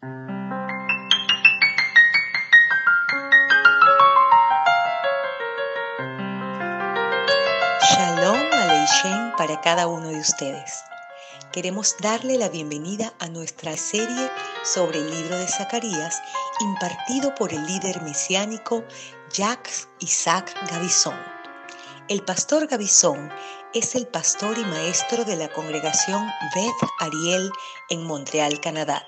Shalom Aleichem para cada uno de ustedes. Queremos darle la bienvenida a nuestra serie sobre el libro de Zacarías impartido por el líder mesiánico Jacques Isaac Gavison. El pastor Gavison es el pastor y maestro de la congregación Beth Ariel en Montreal, Canadá.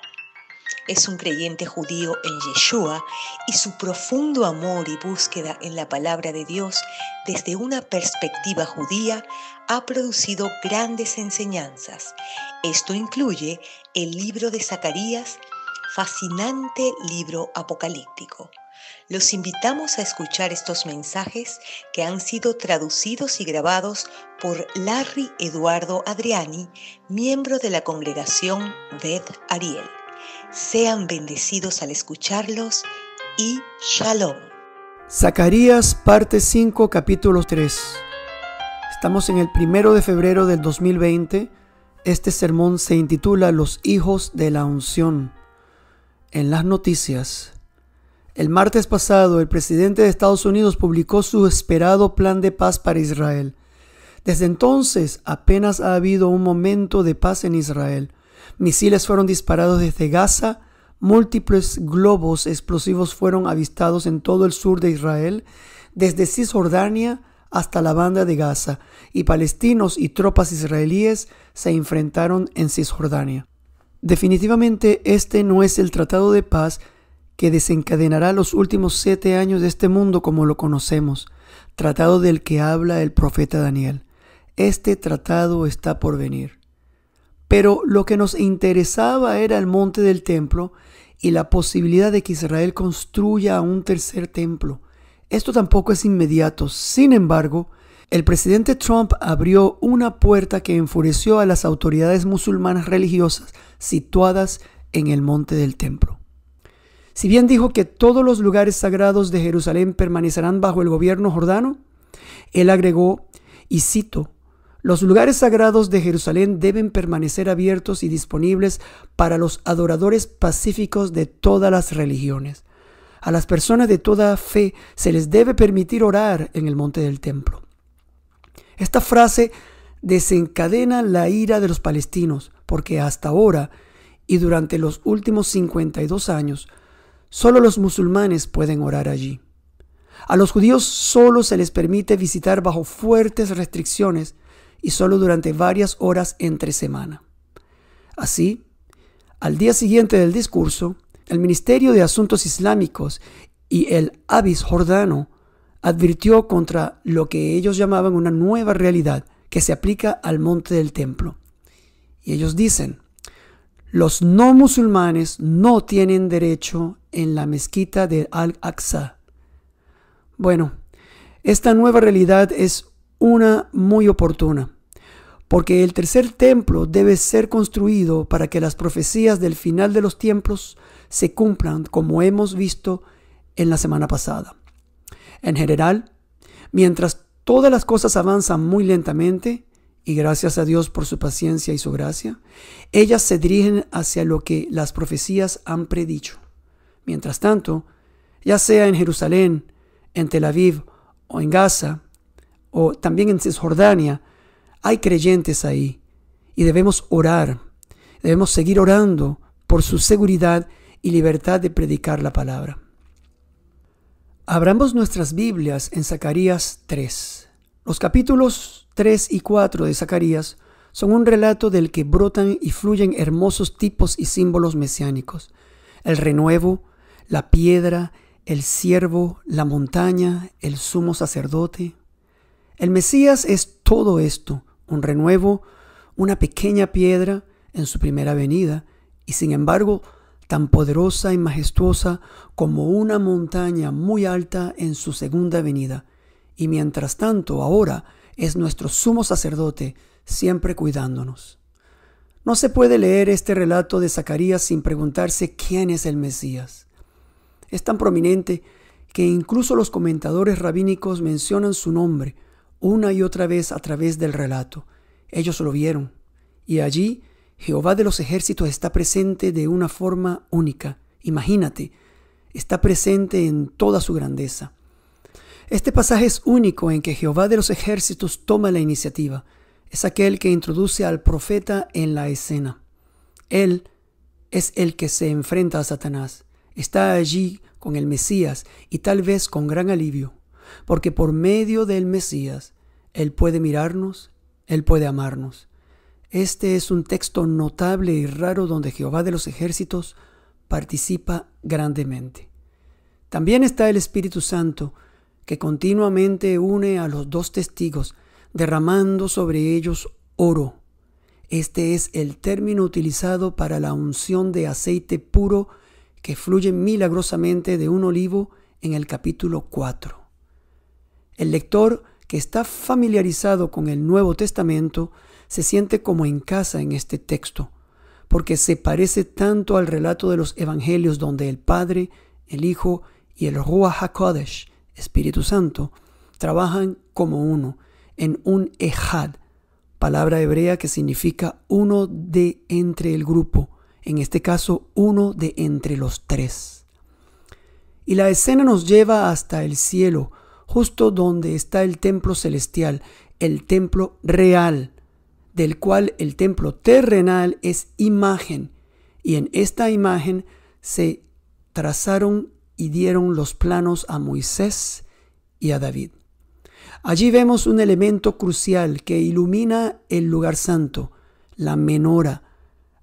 Es un creyente judío en Yeshua y su profundo amor y búsqueda en la palabra de Dios desde una perspectiva judía ha producido grandes enseñanzas. Esto incluye el libro de Zacarías, fascinante libro apocalíptico. Los invitamos a escuchar estos mensajes que han sido traducidos y grabados por Larry Eduardo Adriani, miembro de la congregación Beth Ariel. Sean bendecidos al escucharlos y shalom. Zacarías parte 5 capítulo 3. Estamos en el primero de febrero del 2020. Este sermón se intitula Los hijos de la unción. En las noticias, el martes pasado el presidente de Estados Unidos publicó su esperado plan de paz para Israel. Desde entonces apenas ha habido un momento de paz en Israel. Misiles fueron disparados desde Gaza, múltiples globos explosivos fueron avistados en todo el sur de Israel, desde Cisjordania hasta la banda de Gaza, y palestinos y tropas israelíes se enfrentaron en Cisjordania. Definitivamente este no es el tratado de paz que desencadenará los últimos siete años de este mundo como lo conocemos, tratado del que habla el profeta Daniel. Este tratado está por venir. Pero lo que nos interesaba era el monte del templo y la posibilidad de que Israel construya un tercer templo. Esto tampoco es inmediato. Sin embargo, el presidente Trump abrió una puerta que enfureció a las autoridades musulmanas religiosas situadas en el monte del templo. Si bien dijo que todos los lugares sagrados de Jerusalén permanecerán bajo el gobierno jordano, él agregó, y cito, los lugares sagrados de Jerusalén deben permanecer abiertos y disponibles para los adoradores pacíficos de todas las religiones. A las personas de toda fe se les debe permitir orar en el monte del templo. Esta frase desencadena la ira de los palestinos, porque hasta ahora y durante los últimos 52 años, solo los musulmanes pueden orar allí. A los judíos solo se les permite visitar bajo fuertes restricciones y solo durante varias horas entre semana. Así, al día siguiente del discurso, el Ministerio de Asuntos Islámicos y el Abis Jordano advirtió contra lo que ellos llamaban una nueva realidad que se aplica al monte del templo. Y ellos dicen, los no musulmanes no tienen derecho en la mezquita de Al-Aqsa. Bueno, esta nueva realidad es una muy oportuna, porque el tercer templo debe ser construido para que las profecías del final de los tiempos se cumplan como hemos visto en la semana pasada. En general, mientras todas las cosas avanzan muy lentamente, y gracias a Dios por su paciencia y su gracia, ellas se dirigen hacia lo que las profecías han predicho. Mientras tanto, ya sea en Jerusalén, en Tel Aviv o en Gaza, o también en Cisjordania, hay creyentes ahí y debemos orar, debemos seguir orando por su seguridad y libertad de predicar la palabra. Abramos nuestras Biblias en Zacarías 3. Los capítulos 3 y 4 de Zacarías son un relato del que brotan y fluyen hermosos tipos y símbolos mesiánicos. El renuevo, la piedra, el siervo, la montaña, el sumo sacerdote, el Mesías es todo esto, un renuevo, una pequeña piedra en su primera venida, y sin embargo tan poderosa y majestuosa como una montaña muy alta en su segunda venida. Y mientras tanto, ahora es nuestro sumo sacerdote, siempre cuidándonos. No se puede leer este relato de Zacarías sin preguntarse quién es el Mesías. Es tan prominente que incluso los comentadores rabínicos mencionan su nombre, una y otra vez a través del relato. Ellos lo vieron. Y allí Jehová de los ejércitos está presente de una forma única. Imagínate, está presente en toda su grandeza. Este pasaje es único en que Jehová de los ejércitos toma la iniciativa. Es aquel que introduce al profeta en la escena. Él es el que se enfrenta a Satanás. Está allí con el Mesías y tal vez con gran alivio, porque por medio del Mesías Él puede mirarnos, Él puede amarnos. Este es un texto notable y raro donde Jehová de los ejércitos participa grandemente. También está el Espíritu Santo, que continuamente une a los dos testigos, derramando sobre ellos oro. Este es el término utilizado para la unción de aceite puro que fluye milagrosamente de un olivo en el capítulo 4. El lector que está familiarizado con el Nuevo Testamento se siente como en casa en este texto, porque se parece tanto al relato de los evangelios donde el Padre, el Hijo y el Ruach HaKodesh, Espíritu Santo, trabajan como uno, en un ejad, palabra hebrea que significa uno de entre el grupo, en este caso uno de entre los tres. Y la escena nos lleva hasta el cielo, justo donde está el templo celestial, el templo real, del cual el templo terrenal es imagen, y en esta imagen se trazaron y dieron los planos a Moisés y a David. Allí vemos un elemento crucial que ilumina el lugar santo, la menora,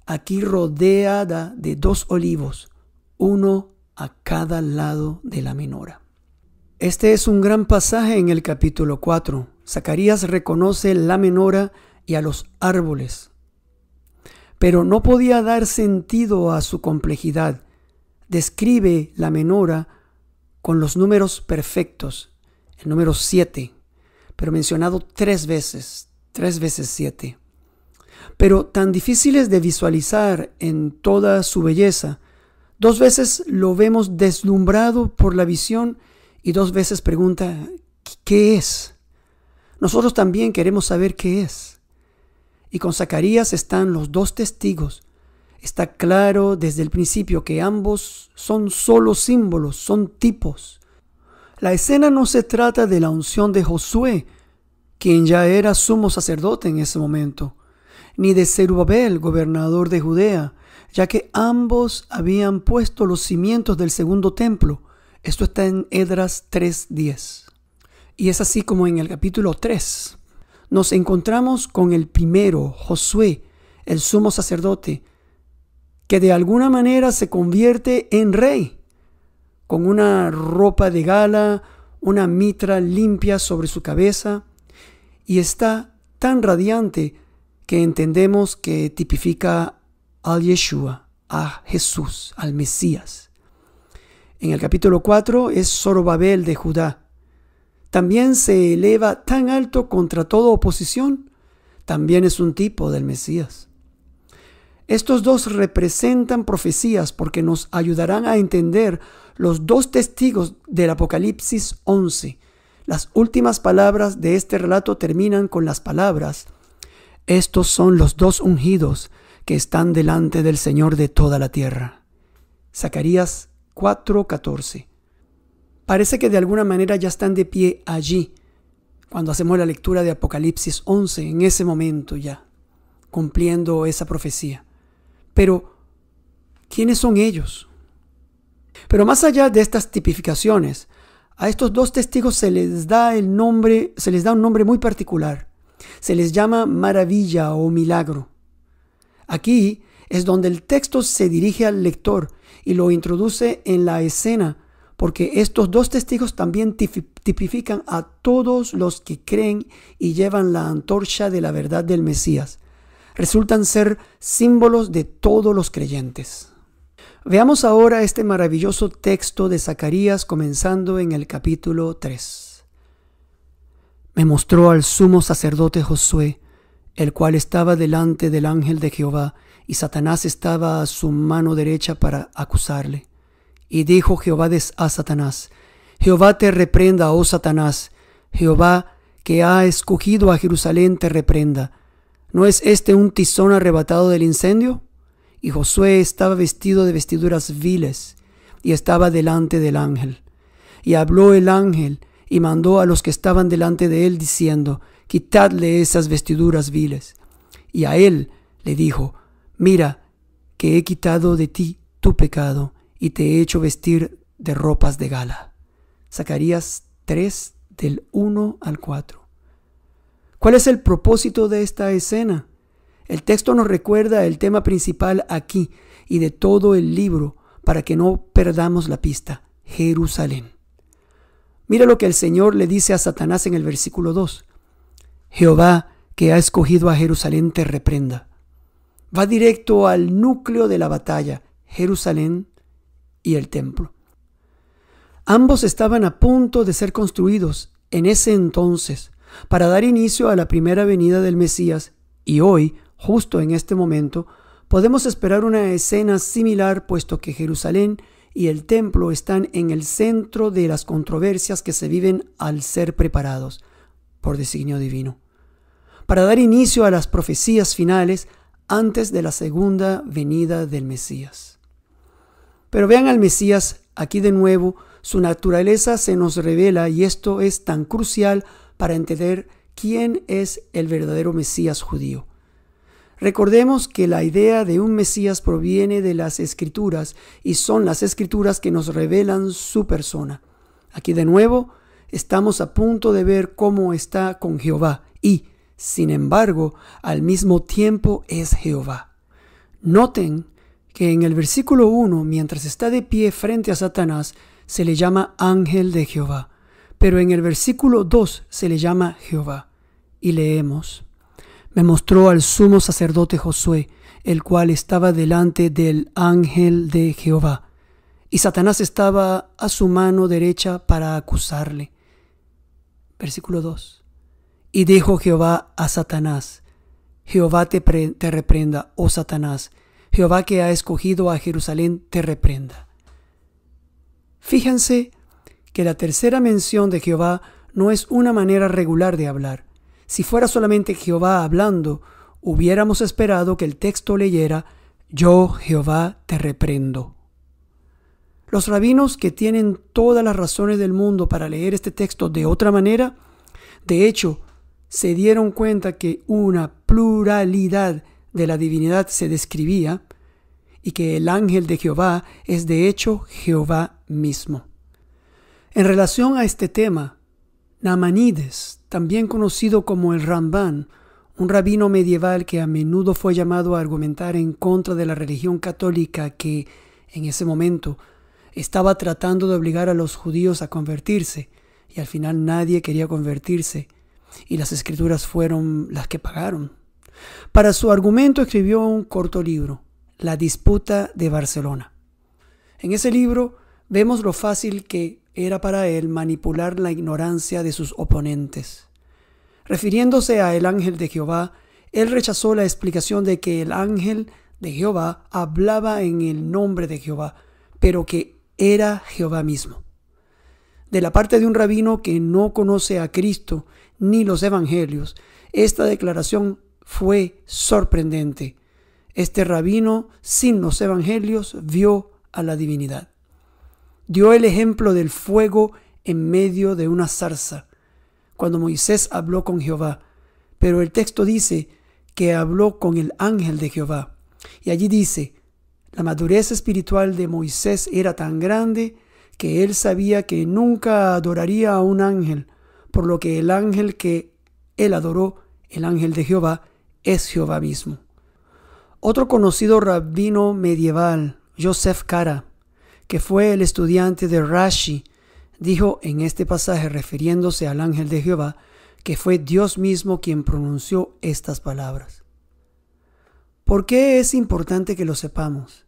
aquí rodeada de dos olivos, uno a cada lado de la menora. Este es un gran pasaje en el capítulo 4. Zacarías reconoce la menora y a los árboles, pero no podía dar sentido a su complejidad. Describe la menora con los números perfectos, el número 7, pero mencionado tres veces, tres veces siete pero tan difíciles de visualizar en toda su belleza. Dos veces lo vemos deslumbrado por la visión y dos veces pregunta, ¿qué es? Nosotros también queremos saber qué es. Y con Zacarías están los dos testigos. Está claro desde el principio que ambos son solo símbolos, son tipos. La escena no se trata de la unción de Josué, quien ya era sumo sacerdote en ese momento ni de Zerubabel, gobernador de Judea, ya que ambos habían puesto los cimientos del segundo templo. Esto está en Edras 3.10. Y es así como en el capítulo 3 nos encontramos con el primero, Josué, el sumo sacerdote, que de alguna manera se convierte en rey, con una ropa de gala, una mitra limpia sobre su cabeza, y está tan radiante que entendemos que tipifica al Yeshua, a Jesús, al Mesías. En el capítulo 4 es Zorobabel de Judá. También se eleva tan alto contra toda oposición. También es un tipo del Mesías. Estos dos representan profecías porque nos ayudarán a entender los dos testigos del Apocalipsis 11. Las últimas palabras de este relato terminan con las palabras estos son los dos ungidos que están delante del Señor de toda la tierra. Zacarías 4:14. Parece que de alguna manera ya están de pie allí, cuando hacemos la lectura de Apocalipsis 11, en ese momento ya, cumpliendo esa profecía. Pero, ¿quiénes son ellos? Pero más allá de estas tipificaciones, a estos dos testigos se les da el nombre, se les da un nombre muy particular. Se les llama maravilla o milagro. Aquí es donde el texto se dirige al lector y lo introduce en la escena, porque estos dos testigos también tipifican a todos los que creen y llevan la antorcha de la verdad del Mesías. Resultan ser símbolos de todos los creyentes. Veamos ahora este maravilloso texto de Zacarías comenzando en el capítulo 3 me mostró al sumo sacerdote Josué, el cual estaba delante del ángel de Jehová, y Satanás estaba a su mano derecha para acusarle. Y dijo Jehová a Satanás, Jehová te reprenda, oh Satanás, Jehová que ha escogido a Jerusalén te reprenda. ¿No es este un tizón arrebatado del incendio? Y Josué estaba vestido de vestiduras viles y estaba delante del ángel. Y habló el ángel y mandó a los que estaban delante de él diciendo, Quitadle esas vestiduras viles. Y a él le dijo, Mira, que he quitado de ti tu pecado y te he hecho vestir de ropas de gala. Zacarías 3 del 1 al 4. ¿Cuál es el propósito de esta escena? El texto nos recuerda el tema principal aquí y de todo el libro para que no perdamos la pista, Jerusalén. Mira lo que el Señor le dice a Satanás en el versículo 2. Jehová, que ha escogido a Jerusalén, te reprenda. Va directo al núcleo de la batalla, Jerusalén y el templo. Ambos estaban a punto de ser construidos en ese entonces para dar inicio a la primera venida del Mesías y hoy, justo en este momento, podemos esperar una escena similar puesto que Jerusalén y el templo están en el centro de las controversias que se viven al ser preparados por designio divino, para dar inicio a las profecías finales antes de la segunda venida del Mesías. Pero vean al Mesías aquí de nuevo, su naturaleza se nos revela y esto es tan crucial para entender quién es el verdadero Mesías judío. Recordemos que la idea de un Mesías proviene de las escrituras y son las escrituras que nos revelan su persona. Aquí de nuevo estamos a punto de ver cómo está con Jehová y, sin embargo, al mismo tiempo es Jehová. Noten que en el versículo 1, mientras está de pie frente a Satanás, se le llama ángel de Jehová, pero en el versículo 2 se le llama Jehová. Y leemos, me mostró al sumo sacerdote Josué, el cual estaba delante del ángel de Jehová, y Satanás estaba a su mano derecha para acusarle. Versículo 2. Y dijo Jehová a Satanás, Jehová te, reprenda, oh Satanás, Jehová que ha escogido a Jerusalén te reprenda. Fíjense que la tercera mención de Jehová no es una manera regular de hablar. Si fuera solamente Jehová hablando, hubiéramos esperado que el texto leyera, Yo, Jehová, te reprendo. Los rabinos que tienen todas las razones del mundo para leer este texto de otra manera, de hecho, se dieron cuenta que una pluralidad de la divinidad se describía y que el ángel de Jehová es de hecho Jehová mismo. En relación a este tema, Namanides, también conocido como el Ramban, un rabino medieval que a menudo fue llamado a argumentar en contra de la religión católica que, en ese momento, estaba tratando de obligar a los judíos a convertirse, y al final nadie quería convertirse, y las escrituras fueron las que pagaron. Para su argumento escribió un corto libro, La disputa de Barcelona. En ese libro vemos lo fácil que era para él manipular la ignorancia de sus oponentes. Refiriéndose a el ángel de Jehová, él rechazó la explicación de que el ángel de Jehová hablaba en el nombre de Jehová, pero que era Jehová mismo. De la parte de un rabino que no conoce a Cristo ni los evangelios, esta declaración fue sorprendente. Este rabino, sin los evangelios, vio a la divinidad. Dio el ejemplo del fuego en medio de una zarza, cuando Moisés habló con Jehová. Pero el texto dice que habló con el ángel de Jehová. Y allí dice, la madurez espiritual de Moisés era tan grande que él sabía que nunca adoraría a un ángel, por lo que el ángel que él adoró, el ángel de Jehová, es Jehová mismo. Otro conocido rabino medieval, Joseph Cara, que fue el estudiante de Rashi, dijo en este pasaje refiriéndose al ángel de Jehová, que fue Dios mismo quien pronunció estas palabras. ¿Por qué es importante que lo sepamos?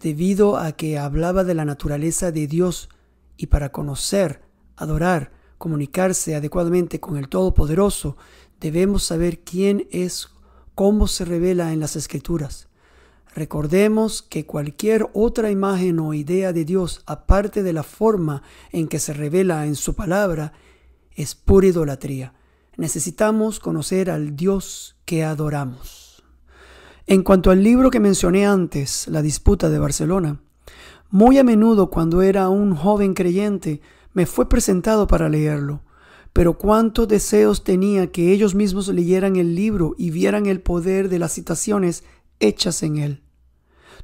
Debido a que hablaba de la naturaleza de Dios y para conocer, adorar, comunicarse adecuadamente con el Todopoderoso, debemos saber quién es, cómo se revela en las Escrituras. Recordemos que cualquier otra imagen o idea de Dios, aparte de la forma en que se revela en su palabra, es pura idolatría. necesitamos conocer al Dios que adoramos. En cuanto al libro que mencioné antes, La disputa de Barcelona, muy a menudo cuando era un joven creyente me fue presentado para leerlo, pero cuántos deseos tenía que ellos mismos leyeran el libro y vieran el poder de las citaciones hechas en él.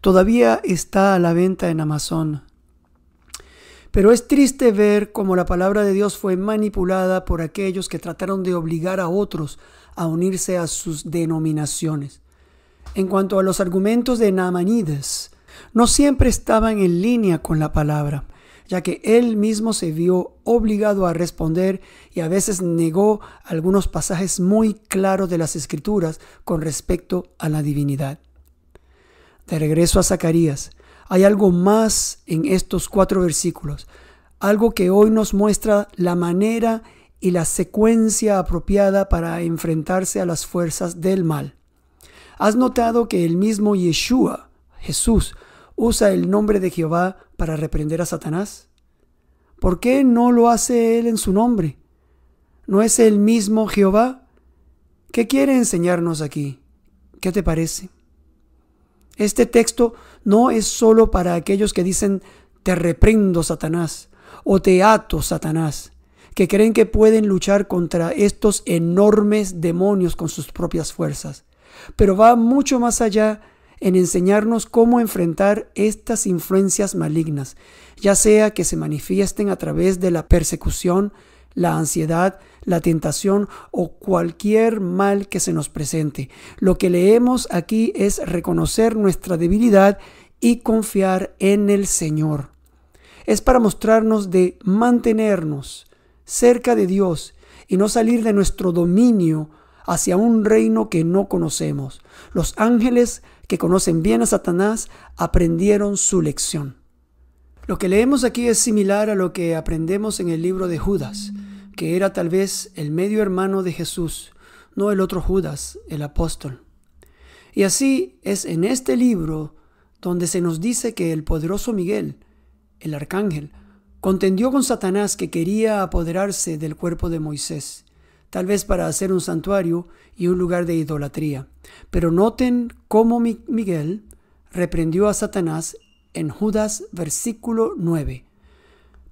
Todavía está a la venta en Amazon. Pero es triste ver cómo la palabra de Dios fue manipulada por aquellos que trataron de obligar a otros a unirse a sus denominaciones. En cuanto a los argumentos de Namanides, no siempre estaban en línea con la palabra, ya que él mismo se vio obligado a responder y a veces negó algunos pasajes muy claros de las escrituras con respecto a la divinidad. De regreso a Zacarías, hay algo más en estos cuatro versículos, algo que hoy nos muestra la manera y la secuencia apropiada para enfrentarse a las fuerzas del mal. ¿Has notado que el mismo Yeshua, Jesús, usa el nombre de Jehová para reprender a Satanás? ¿Por qué no lo hace él en su nombre? ¿No es el mismo Jehová? ¿Qué quiere enseñarnos aquí? ¿Qué te parece? Este texto no es solo para aquellos que dicen te reprendo Satanás o te ato Satanás, que creen que pueden luchar contra estos enormes demonios con sus propias fuerzas, pero va mucho más allá en enseñarnos cómo enfrentar estas influencias malignas, ya sea que se manifiesten a través de la persecución, la ansiedad, la tentación o cualquier mal que se nos presente. Lo que leemos aquí es reconocer nuestra debilidad y confiar en el Señor. Es para mostrarnos de mantenernos cerca de Dios y no salir de nuestro dominio hacia un reino que no conocemos. Los ángeles que conocen bien a Satanás aprendieron su lección. Lo que leemos aquí es similar a lo que aprendemos en el libro de Judas, que era tal vez el medio hermano de Jesús, no el otro Judas, el apóstol. Y así es en este libro donde se nos dice que el poderoso Miguel, el arcángel, contendió con Satanás que quería apoderarse del cuerpo de Moisés, tal vez para hacer un santuario y un lugar de idolatría. Pero noten cómo Miguel reprendió a Satanás en Judas versículo 9.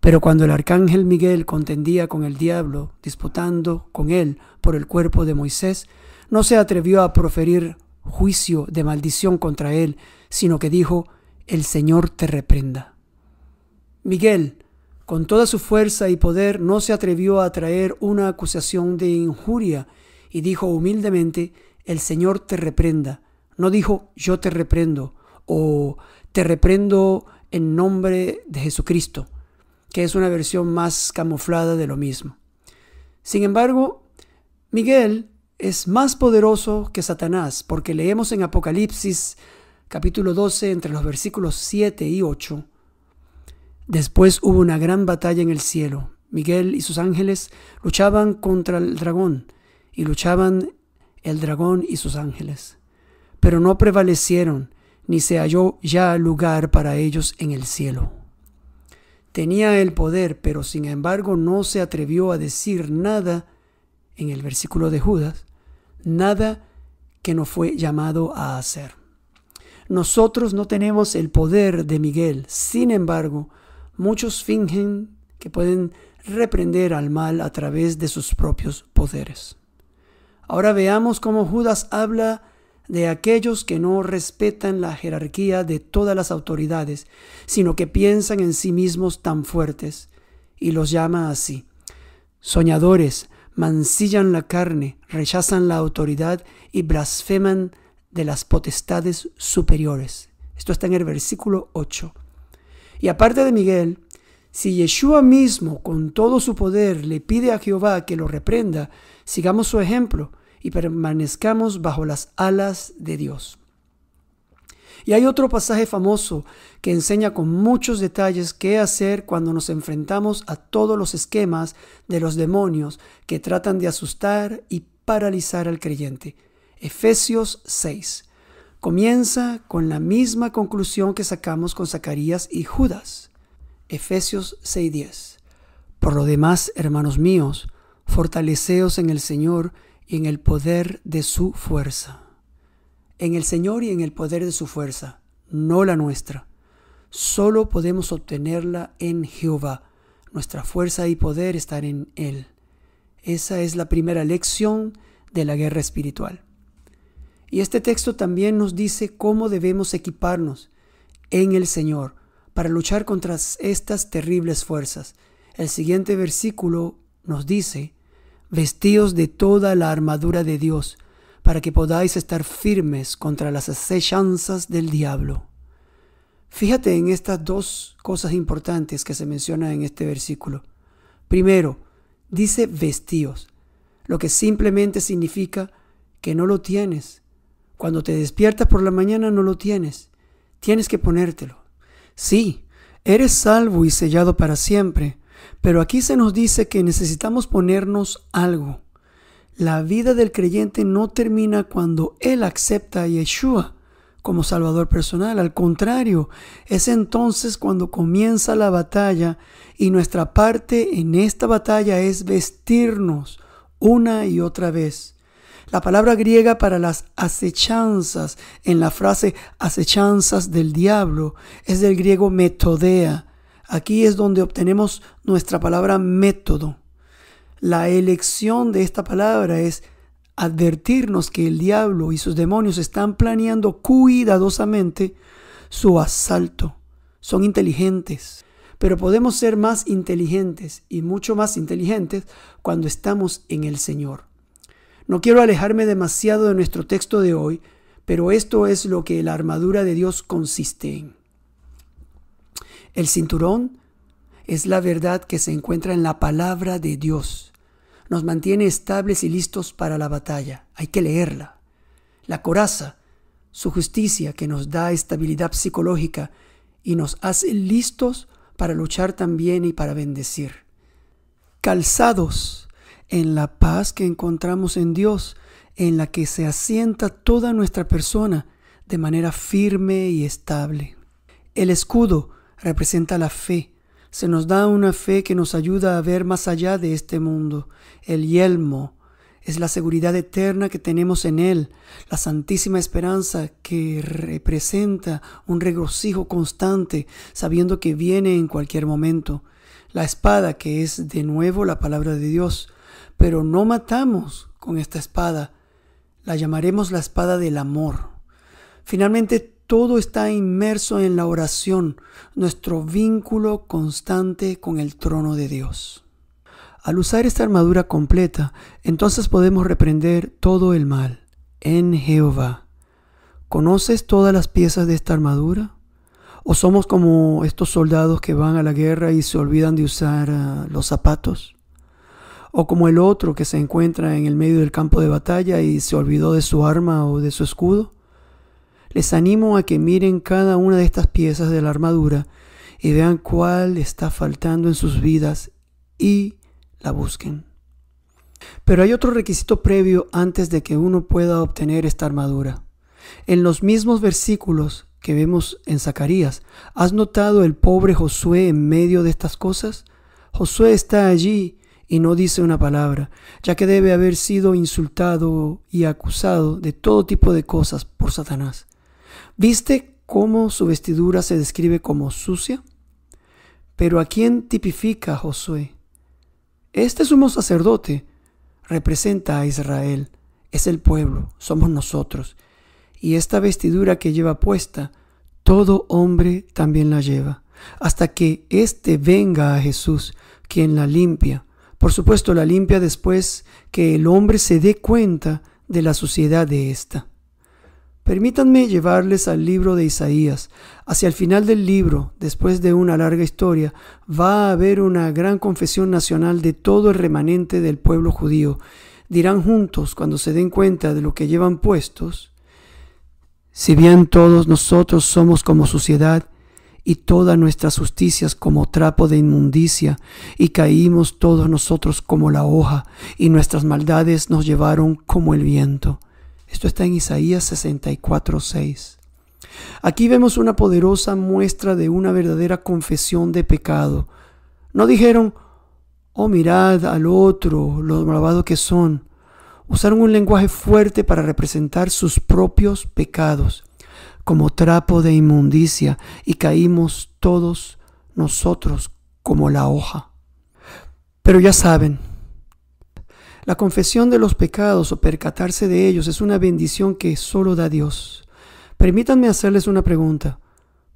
Pero cuando el arcángel Miguel contendía con el diablo, disputando con él por el cuerpo de Moisés, no se atrevió a proferir juicio de maldición contra él, sino que dijo, el Señor te reprenda. Miguel, con toda su fuerza y poder, no se atrevió a traer una acusación de injuria y dijo humildemente, el Señor te reprenda. No dijo, yo te reprendo o te reprendo en nombre de Jesucristo, que es una versión más camuflada de lo mismo. Sin embargo, Miguel es más poderoso que Satanás, porque leemos en Apocalipsis capítulo 12 entre los versículos 7 y 8. Después hubo una gran batalla en el cielo. Miguel y sus ángeles luchaban contra el dragón y luchaban el dragón y sus ángeles, pero no prevalecieron ni se halló ya lugar para ellos en el cielo. Tenía el poder, pero sin embargo no se atrevió a decir nada en el versículo de Judas, nada que no fue llamado a hacer. Nosotros no tenemos el poder de Miguel, sin embargo, muchos fingen que pueden reprender al mal a través de sus propios poderes. Ahora veamos cómo Judas habla de aquellos que no respetan la jerarquía de todas las autoridades, sino que piensan en sí mismos tan fuertes, y los llama así. Soñadores, mancillan la carne, rechazan la autoridad y blasfeman de las potestades superiores. Esto está en el versículo 8. Y aparte de Miguel, si Yeshua mismo con todo su poder le pide a Jehová que lo reprenda, sigamos su ejemplo y permanezcamos bajo las alas de Dios. Y hay otro pasaje famoso que enseña con muchos detalles qué hacer cuando nos enfrentamos a todos los esquemas de los demonios que tratan de asustar y paralizar al creyente. Efesios 6. Comienza con la misma conclusión que sacamos con Zacarías y Judas. Efesios 6:10. Por lo demás, hermanos míos, Fortaleceos en el Señor y en el poder de su fuerza. En el Señor y en el poder de su fuerza, no la nuestra. Solo podemos obtenerla en Jehová. Nuestra fuerza y poder están en Él. Esa es la primera lección de la guerra espiritual. Y este texto también nos dice cómo debemos equiparnos en el Señor para luchar contra estas terribles fuerzas. El siguiente versículo nos dice, vestíos de toda la armadura de Dios, para que podáis estar firmes contra las acechanzas del diablo. Fíjate en estas dos cosas importantes que se mencionan en este versículo. Primero, dice vestíos, lo que simplemente significa que no lo tienes. Cuando te despiertas por la mañana no lo tienes. Tienes que ponértelo. Sí, eres salvo y sellado para siempre, pero aquí se nos dice que necesitamos ponernos algo. La vida del creyente no termina cuando él acepta a Yeshua como Salvador personal. Al contrario, es entonces cuando comienza la batalla y nuestra parte en esta batalla es vestirnos una y otra vez. La palabra griega para las acechanzas en la frase acechanzas del diablo es del griego metodea. Aquí es donde obtenemos nuestra palabra método. La elección de esta palabra es advertirnos que el diablo y sus demonios están planeando cuidadosamente su asalto. Son inteligentes, pero podemos ser más inteligentes y mucho más inteligentes cuando estamos en el Señor. No quiero alejarme demasiado de nuestro texto de hoy, pero esto es lo que la armadura de Dios consiste en. El cinturón es la verdad que se encuentra en la palabra de Dios nos mantiene estables y listos para la batalla. Hay que leerla. La coraza, su justicia que nos da estabilidad psicológica y nos hace listos para luchar también y para bendecir. Calzados en la paz que encontramos en Dios, en la que se asienta toda nuestra persona de manera firme y estable. El escudo representa la fe, se nos da una fe que nos ayuda a ver más allá de este mundo. El yelmo es la seguridad eterna que tenemos en Él, la santísima esperanza que representa un regocijo constante, sabiendo que viene en cualquier momento. La espada, que es de nuevo la palabra de Dios, pero no matamos con esta espada, la llamaremos la espada del amor. Finalmente, todo está inmerso en la oración, nuestro vínculo constante con el trono de Dios. Al usar esta armadura completa, entonces podemos reprender todo el mal en Jehová. ¿Conoces todas las piezas de esta armadura? ¿O somos como estos soldados que van a la guerra y se olvidan de usar ah, los zapatos? ¿O como el otro que se encuentra en el medio del campo de batalla y se olvidó de su arma o de su escudo? Les animo a que miren cada una de estas piezas de la armadura y vean cuál está faltando en sus vidas y la busquen. Pero hay otro requisito previo antes de que uno pueda obtener esta armadura. En los mismos versículos que vemos en Zacarías, ¿has notado el pobre Josué en medio de estas cosas? Josué está allí y no dice una palabra, ya que debe haber sido insultado y acusado de todo tipo de cosas por Satanás. ¿Viste cómo su vestidura se describe como sucia? Pero ¿a quién tipifica Josué? Este sumo sacerdote representa a Israel, es el pueblo, somos nosotros. Y esta vestidura que lleva puesta, todo hombre también la lleva, hasta que éste venga a Jesús, quien la limpia. Por supuesto, la limpia después que el hombre se dé cuenta de la suciedad de ésta. Permítanme llevarles al libro de Isaías. Hacia el final del libro, después de una larga historia, va a haber una gran confesión nacional de todo el remanente del pueblo judío. Dirán juntos, cuando se den cuenta de lo que llevan puestos, si bien todos nosotros somos como suciedad, y todas nuestras justicias como trapo de inmundicia, y caímos todos nosotros como la hoja, y nuestras maldades nos llevaron como el viento esto está en Isaías 64, 6. Aquí vemos una poderosa muestra de una verdadera confesión de pecado. No dijeron, Oh, mirad al otro, lo malvado que son. Usaron un lenguaje fuerte para representar sus propios pecados como trapo de inmundicia y caímos todos nosotros como la hoja. Pero ya saben, la confesión de los pecados o percatarse de ellos es una bendición que solo da Dios. Permítanme hacerles una pregunta.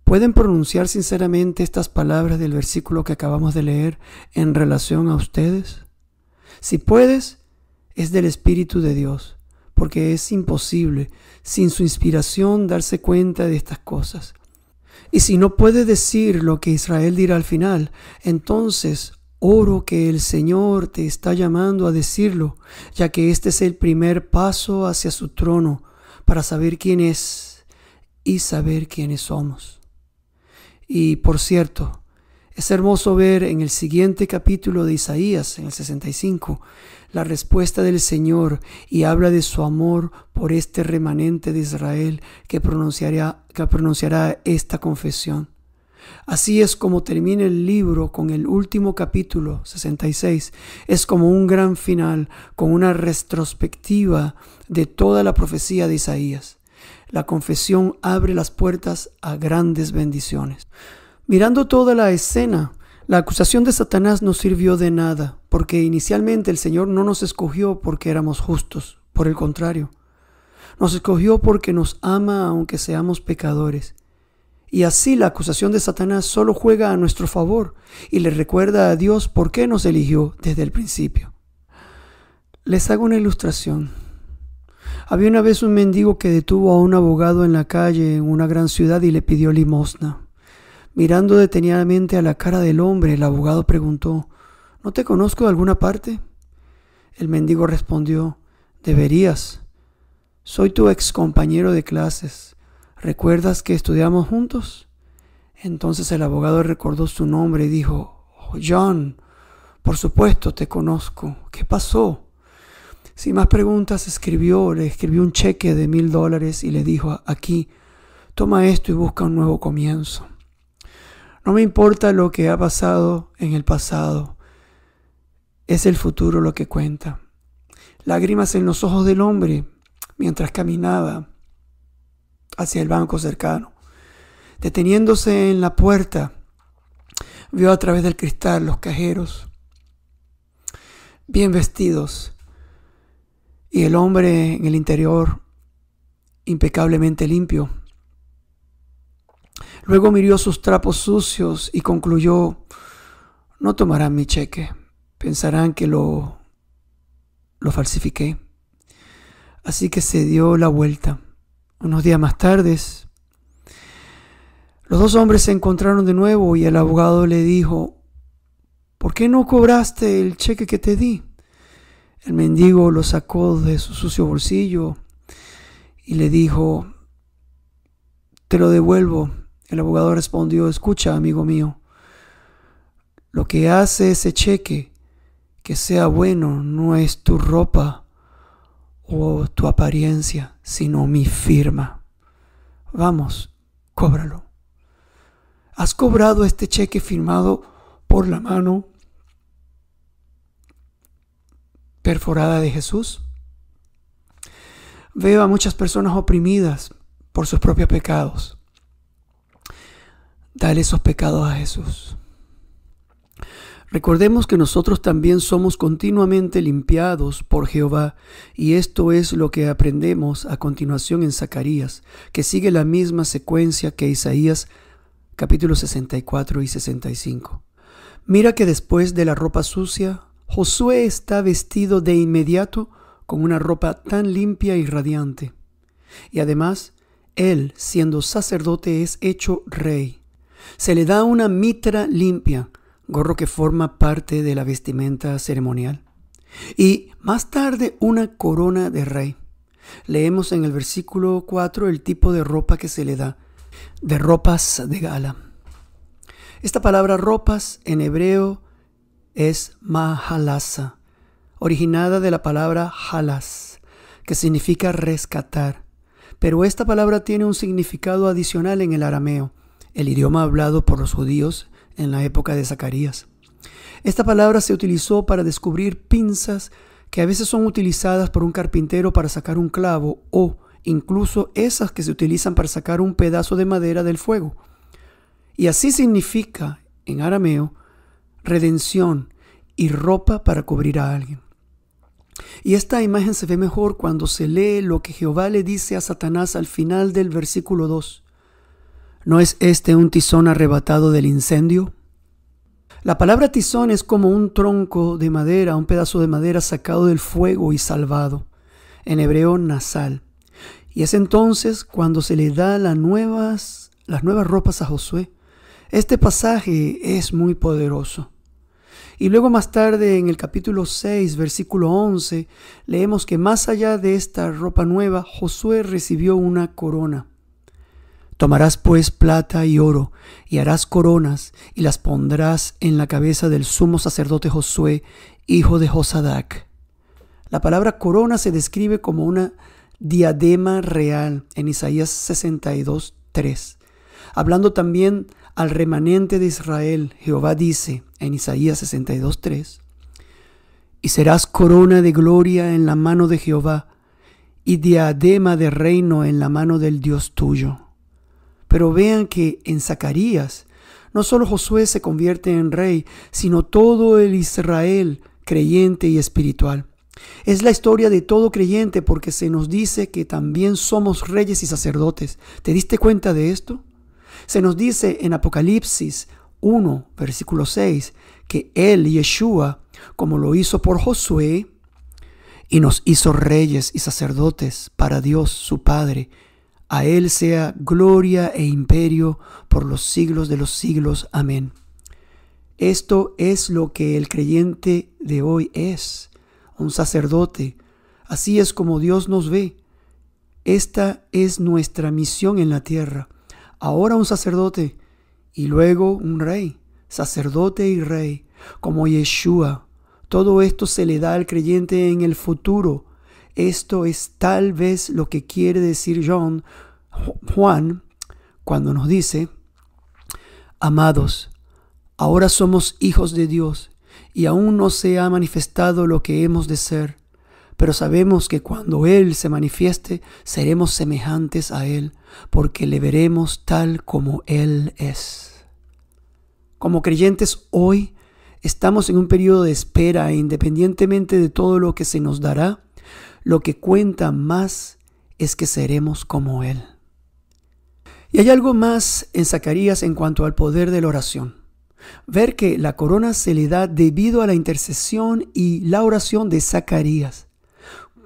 ¿Pueden pronunciar sinceramente estas palabras del versículo que acabamos de leer en relación a ustedes? Si puedes, es del Espíritu de Dios, porque es imposible sin su inspiración darse cuenta de estas cosas. Y si no puede decir lo que Israel dirá al final, entonces oro que el Señor te está llamando a decirlo, ya que este es el primer paso hacia su trono para saber quién es y saber quiénes somos. Y por cierto, es hermoso ver en el siguiente capítulo de Isaías, en el 65, la respuesta del Señor y habla de su amor por este remanente de Israel que pronunciará, que pronunciará esta confesión. Así es como termina el libro con el último capítulo 66. Es como un gran final, con una retrospectiva de toda la profecía de Isaías. La confesión abre las puertas a grandes bendiciones. Mirando toda la escena, la acusación de Satanás no sirvió de nada, porque inicialmente el Señor no nos escogió porque éramos justos, por el contrario, nos escogió porque nos ama aunque seamos pecadores. Y así la acusación de Satanás solo juega a nuestro favor y le recuerda a Dios por qué nos eligió desde el principio. Les hago una ilustración. Había una vez un mendigo que detuvo a un abogado en la calle en una gran ciudad y le pidió limosna. Mirando detenidamente a la cara del hombre, el abogado preguntó, ¿No te conozco de alguna parte? El mendigo respondió, Deberías. Soy tu ex compañero de clases. ¿Recuerdas que estudiamos juntos? Entonces el abogado recordó su nombre y dijo, oh, John, por supuesto te conozco. ¿Qué pasó? Sin más preguntas, escribió, le escribió un cheque de mil dólares y le dijo, aquí, toma esto y busca un nuevo comienzo. No me importa lo que ha pasado en el pasado. Es el futuro lo que cuenta. Lágrimas en los ojos del hombre mientras caminaba hacia el banco cercano. Deteniéndose en la puerta, vio a través del cristal los cajeros, bien vestidos, y el hombre en el interior impecablemente limpio Luego miró sus trapos sucios y concluyó, no tomarán mi cheque, pensarán que lo, lo falsifiqué. Así que se dio la vuelta. Unos días más tarde, los dos hombres se encontraron de nuevo y el abogado le dijo, ¿por qué no cobraste el cheque que te di? El mendigo lo sacó de su sucio bolsillo y le dijo, te lo devuelvo el abogado respondió, escucha, amigo mío, lo que hace ese cheque que sea bueno no es tu ropa o tu apariencia, sino mi firma. Vamos, cóbralo. ¿Has cobrado este cheque firmado por la mano perforada de Jesús? Veo a muchas personas oprimidas por sus propios pecados. Dale esos pecados a Jesús. Recordemos que nosotros también somos continuamente limpiados por Jehová y esto es lo que aprendemos a continuación en Zacarías, que sigue la misma secuencia que Isaías capítulos 64 y 65. Mira que después de la ropa sucia, Josué está vestido de inmediato con una ropa tan limpia y radiante. Y además, él, siendo sacerdote, es hecho rey. Se le da una mitra limpia, gorro que forma parte de la vestimenta ceremonial. Y más tarde una corona de rey. Leemos en el versículo 4 el tipo de ropa que se le da, de ropas de gala. Esta palabra ropas en hebreo es mahalasa, originada de la palabra halas, que significa rescatar. Pero esta palabra tiene un significado adicional en el arameo el idioma hablado por los judíos en la época de Zacarías. Esta palabra se utilizó para descubrir pinzas que a veces son utilizadas por un carpintero para sacar un clavo o incluso esas que se utilizan para sacar un pedazo de madera del fuego. Y así significa, en arameo, redención y ropa para cubrir a alguien. Y esta imagen se ve mejor cuando se lee lo que Jehová le dice a Satanás al final del versículo 2. ¿No es este un tizón arrebatado del incendio? La palabra tizón es como un tronco de madera, un pedazo de madera sacado del fuego y salvado, en hebreo nasal. Y es entonces cuando se le da las nuevas, las nuevas ropas a Josué. Este pasaje es muy poderoso. Y luego más tarde en el capítulo 6, versículo 11, leemos que más allá de esta ropa nueva, Josué recibió una corona. Tomarás pues plata y oro, y harás coronas, y las pondrás en la cabeza del sumo sacerdote Josué, hijo de Josadac. La palabra corona se describe como una diadema real en Isaías 62, 3. Hablando también al remanente de Israel, Jehová dice en Isaías 62, 3, y serás corona de gloria en la mano de Jehová, y diadema de reino en la mano del Dios tuyo. Pero vean que en Zacarías no solo Josué se convierte en rey, sino todo el Israel creyente y espiritual. Es la historia de todo creyente porque se nos dice que también somos reyes y sacerdotes. ¿Te diste cuenta de esto? Se nos dice en Apocalipsis 1, versículo 6, que Él, Yeshua, como lo hizo por Josué, y nos hizo reyes y sacerdotes para Dios su Padre, a Él sea gloria e imperio por los siglos de los siglos. Amén. Esto es lo que el creyente de hoy es, un sacerdote. Así es como Dios nos ve. Esta es nuestra misión en la tierra. Ahora un sacerdote y luego un rey, sacerdote y rey, como Yeshua. Todo esto se le da al creyente en el futuro esto es tal vez lo que quiere decir John, Juan cuando nos dice, amados, ahora somos hijos de Dios y aún no se ha manifestado lo que hemos de ser, pero sabemos que cuando Él se manifieste seremos semejantes a Él, porque le veremos tal como Él es. Como creyentes hoy estamos en un periodo de espera e independientemente de todo lo que se nos dará, lo que cuenta más es que seremos como Él. Y hay algo más en Zacarías en cuanto al poder de la oración. Ver que la corona se le da debido a la intercesión y la oración de Zacarías.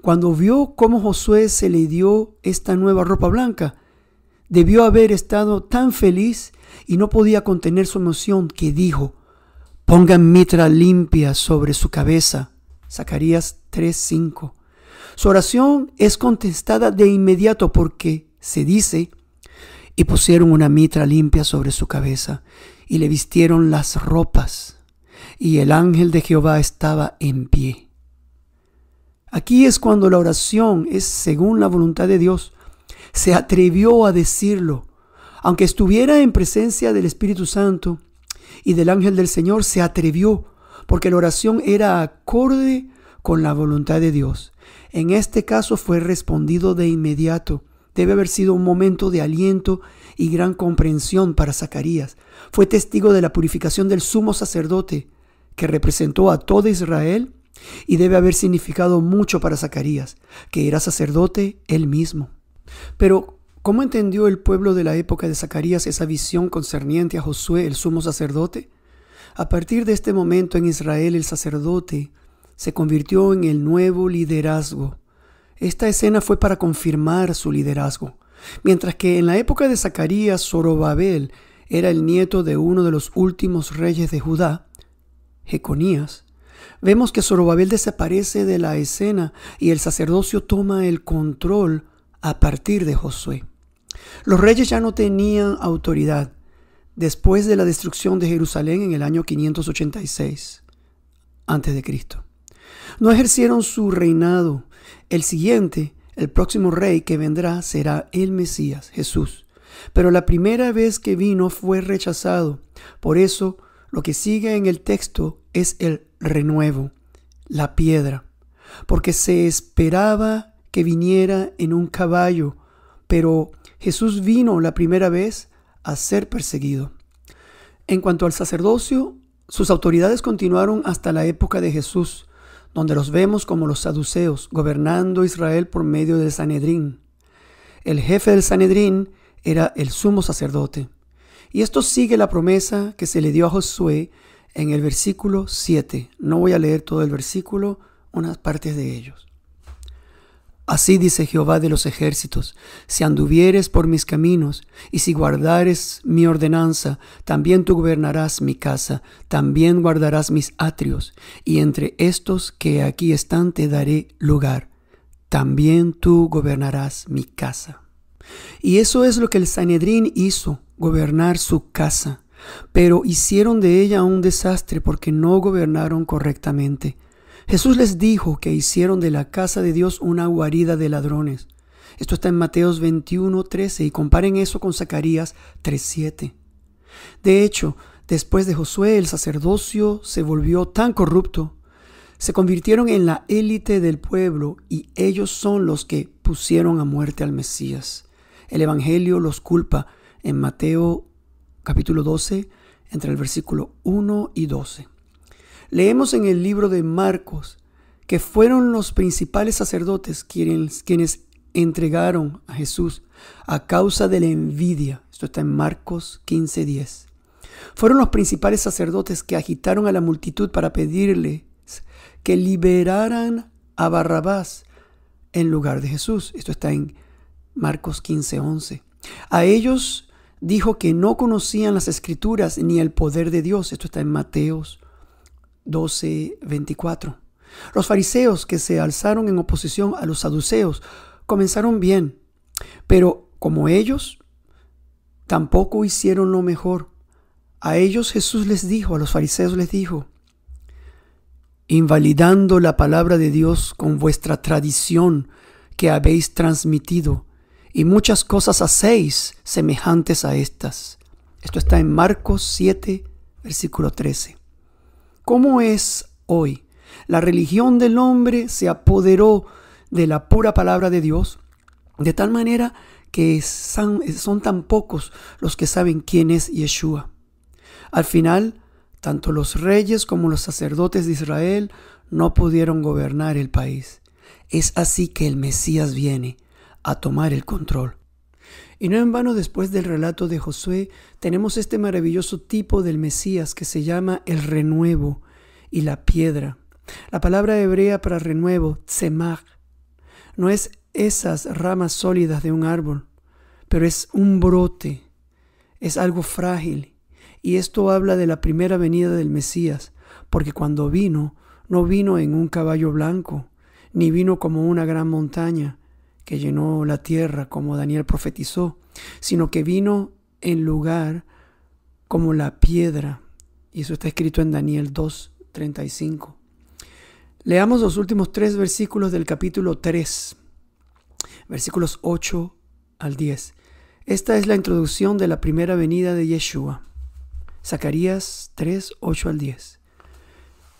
Cuando vio cómo Josué se le dio esta nueva ropa blanca, debió haber estado tan feliz y no podía contener su emoción que dijo, pongan mitra limpia sobre su cabeza. Zacarías 3:5. Su oración es contestada de inmediato porque se dice, y pusieron una mitra limpia sobre su cabeza y le vistieron las ropas, y el ángel de Jehová estaba en pie. Aquí es cuando la oración es según la voluntad de Dios. Se atrevió a decirlo, aunque estuviera en presencia del Espíritu Santo y del ángel del Señor, se atrevió, porque la oración era acorde con la voluntad de Dios. En este caso fue respondido de inmediato. Debe haber sido un momento de aliento y gran comprensión para Zacarías. Fue testigo de la purificación del sumo sacerdote, que representó a todo Israel, y debe haber significado mucho para Zacarías, que era sacerdote él mismo. Pero, ¿cómo entendió el pueblo de la época de Zacarías esa visión concerniente a Josué, el sumo sacerdote? A partir de este momento en Israel el sacerdote se convirtió en el nuevo liderazgo. Esta escena fue para confirmar su liderazgo. Mientras que en la época de Zacarías, Zorobabel era el nieto de uno de los últimos reyes de Judá, Jeconías, vemos que Zorobabel desaparece de la escena y el sacerdocio toma el control a partir de Josué. Los reyes ya no tenían autoridad después de la destrucción de Jerusalén en el año 586 a.C. No ejercieron su reinado. El siguiente, el próximo rey que vendrá será el Mesías, Jesús. Pero la primera vez que vino fue rechazado. Por eso lo que sigue en el texto es el renuevo, la piedra, porque se esperaba que viniera en un caballo, pero Jesús vino la primera vez a ser perseguido. En cuanto al sacerdocio, sus autoridades continuaron hasta la época de Jesús, donde los vemos como los saduceos, gobernando Israel por medio del Sanedrín. El jefe del Sanedrín era el sumo sacerdote. Y esto sigue la promesa que se le dio a Josué en el versículo 7. No voy a leer todo el versículo, unas partes de ellos. Así dice Jehová de los ejércitos, si anduvieres por mis caminos, y si guardares mi ordenanza, también tú gobernarás mi casa, también guardarás mis atrios, y entre estos que aquí están te daré lugar, también tú gobernarás mi casa. Y eso es lo que el Sanedrín hizo, gobernar su casa, pero hicieron de ella un desastre porque no gobernaron correctamente. Jesús les dijo que hicieron de la casa de Dios una guarida de ladrones. Esto está en Mateos 21, 13 y comparen eso con Zacarías 3.7. De hecho, después de Josué el sacerdocio se volvió tan corrupto, se convirtieron en la élite del pueblo y ellos son los que pusieron a muerte al Mesías. El Evangelio los culpa en Mateo capítulo 12 entre el versículo 1 y 12. Leemos en el libro de Marcos que fueron los principales sacerdotes quienes, quienes entregaron a Jesús a causa de la envidia. Esto está en Marcos 15:10. Fueron los principales sacerdotes que agitaron a la multitud para pedirles que liberaran a Barrabás en lugar de Jesús. Esto está en Marcos 15:11. A ellos dijo que no conocían las escrituras ni el poder de Dios. Esto está en Mateos 12, 24. Los fariseos que se alzaron en oposición a los saduceos comenzaron bien, pero como ellos, tampoco hicieron lo mejor. A ellos Jesús les dijo, a los fariseos les dijo, invalidando la palabra de Dios con vuestra tradición que habéis transmitido, y muchas cosas hacéis semejantes a estas. Esto está en Marcos 7, versículo 13. ¿Cómo es hoy? La religión del hombre se apoderó de la pura palabra de Dios de tal manera que son, tan pocos los que saben quién es Yeshua. Al final, tanto los reyes como los sacerdotes de Israel no pudieron gobernar el país. Es así que el Mesías viene a tomar el control. Y no en vano después del relato de Josué tenemos este maravilloso tipo del Mesías que se llama el renuevo y la piedra. La palabra hebrea para renuevo, tzemach, no es esas ramas sólidas de un árbol, pero es un brote, es algo frágil. Y esto habla de la primera venida del Mesías, porque cuando vino, no vino en un caballo blanco, ni vino como una gran montaña, que llenó la tierra como Daniel profetizó, sino que vino en lugar como la piedra. Y eso está escrito en Daniel 2, 35. Leamos los últimos tres versículos del capítulo 3, versículos 8 al 10. Esta es la introducción de la primera venida de Yeshua. Zacarías 3, 8 al 10.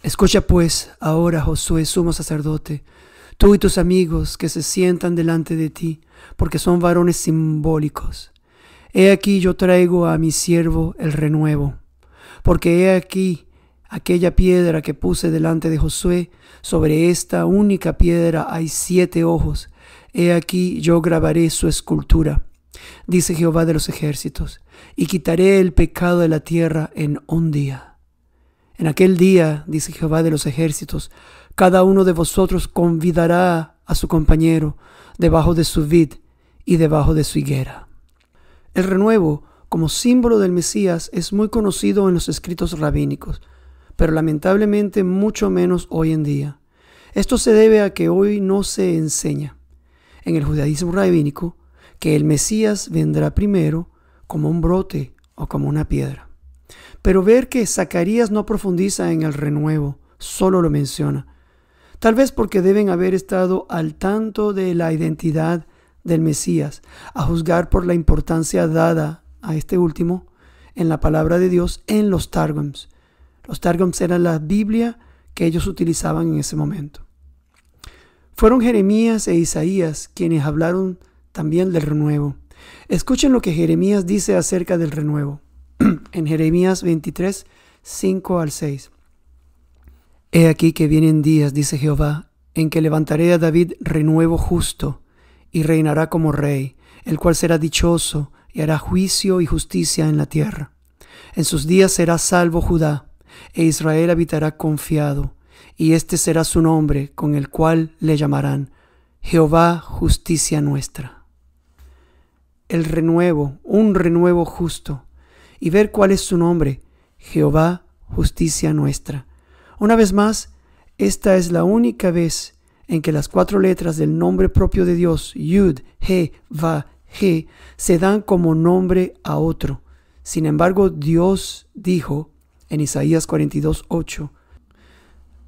Escucha pues ahora, Josué, sumo sacerdote, tú y tus amigos que se sientan delante de ti, porque son varones simbólicos. He aquí yo traigo a mi siervo el renuevo, porque he aquí aquella piedra que puse delante de Josué, sobre esta única piedra hay siete ojos, he aquí yo grabaré su escultura, dice Jehová de los ejércitos, y quitaré el pecado de la tierra en un día. En aquel día, dice Jehová de los ejércitos, cada uno de vosotros convidará a su compañero debajo de su vid y debajo de su higuera. El renuevo, como símbolo del Mesías, es muy conocido en los escritos rabínicos, pero lamentablemente mucho menos hoy en día. Esto se debe a que hoy no se enseña en el judaísmo rabínico que el Mesías vendrá primero como un brote o como una piedra. Pero ver que Zacarías no profundiza en el renuevo, solo lo menciona, Tal vez porque deben haber estado al tanto de la identidad del Mesías, a juzgar por la importancia dada a este último en la palabra de Dios en los Targums, Los Targums eran la Biblia que ellos utilizaban en ese momento. Fueron Jeremías e Isaías quienes hablaron también del renuevo. Escuchen lo que Jeremías dice acerca del renuevo. en Jeremías 23, 5 al 6. He aquí que vienen días, dice Jehová, en que levantaré a David renuevo justo, y reinará como rey, el cual será dichoso, y hará juicio y justicia en la tierra. En sus días será salvo Judá, e Israel habitará confiado, y este será su nombre con el cual le llamarán Jehová justicia nuestra. El renuevo, un renuevo justo, y ver cuál es su nombre, Jehová justicia nuestra. Una vez más, esta es la única vez en que las cuatro letras del nombre propio de Dios, Yud, He, Va, He, se dan como nombre a otro. Sin embargo, Dios dijo en Isaías 42, 8,